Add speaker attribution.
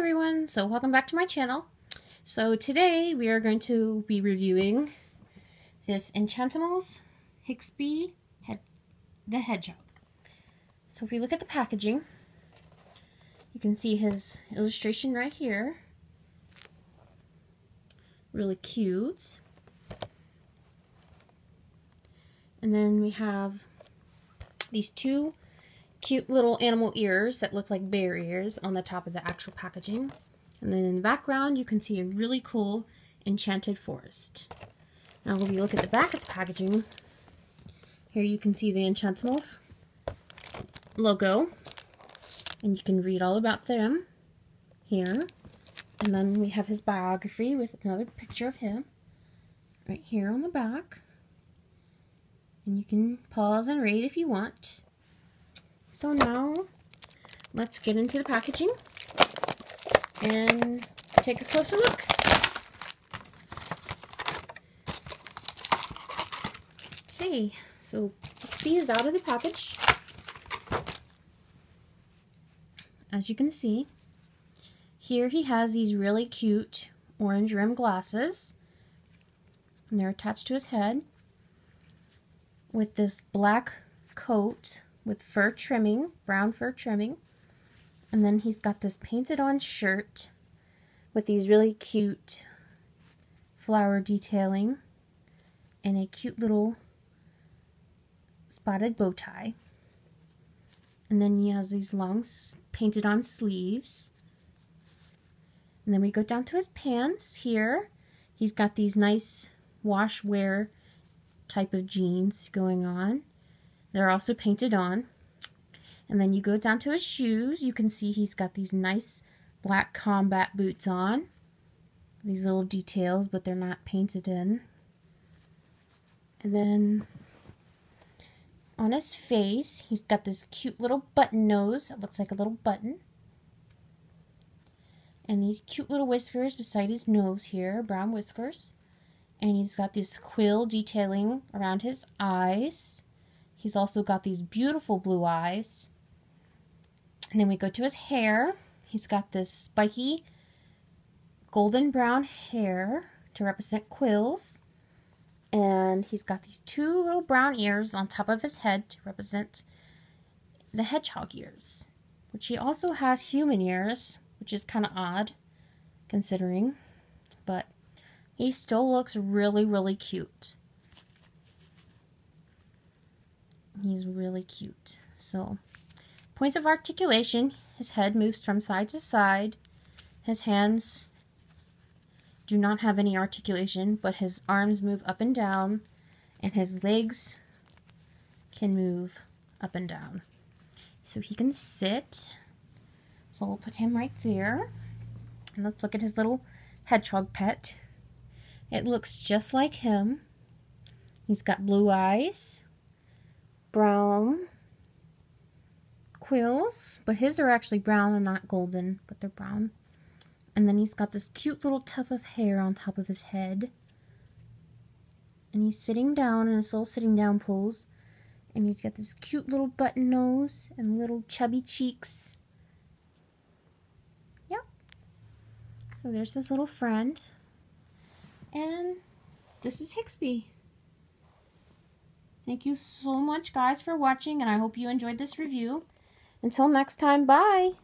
Speaker 1: everyone, so welcome back to my channel. So today we are going to be reviewing this Enchantimals Hixby head, the Hedgehog. So if you look at the packaging, you can see his illustration right here. Really cute. And then we have these two cute little animal ears that look like bear ears on the top of the actual packaging. And then in the background, you can see a really cool enchanted forest. Now, when you look at the back of the packaging, here you can see the Enchantimals logo. And you can read all about them here. And then we have his biography with another picture of him right here on the back. And you can pause and read if you want. So now, let's get into the packaging and take a closer look. Okay, so see is out of the package. As you can see, here he has these really cute orange rim glasses. And they're attached to his head with this black coat with fur trimming, brown fur trimming. And then he's got this painted on shirt with these really cute flower detailing and a cute little spotted bow tie. And then he has these long painted on sleeves. And then we go down to his pants here. He's got these nice wash wear type of jeans going on. They're also painted on. And then you go down to his shoes. You can see he's got these nice black combat boots on. These little details, but they're not painted in. And then on his face, he's got this cute little button nose. It looks like a little button. And these cute little whiskers beside his nose here, brown whiskers. And he's got this quill detailing around his eyes. He's also got these beautiful blue eyes. And then we go to his hair. He's got this spiky golden brown hair to represent quills. And he's got these two little brown ears on top of his head to represent the hedgehog ears. Which he also has human ears, which is kind of odd considering. But he still looks really, really cute. He's really cute. So, points of articulation. His head moves from side to side. His hands do not have any articulation, but his arms move up and down. And his legs can move up and down. So he can sit. So we'll put him right there. And let's look at his little hedgehog pet. It looks just like him. He's got blue eyes brown quills, but his are actually brown and not golden, but they're brown. And then he's got this cute little tuft of hair on top of his head. And he's sitting down in his little sitting down pose. And he's got this cute little button nose and little chubby cheeks. Yep. So there's his little friend. And this is Hixby. Thank you so much, guys, for watching, and I hope you enjoyed this review. Until next time, bye!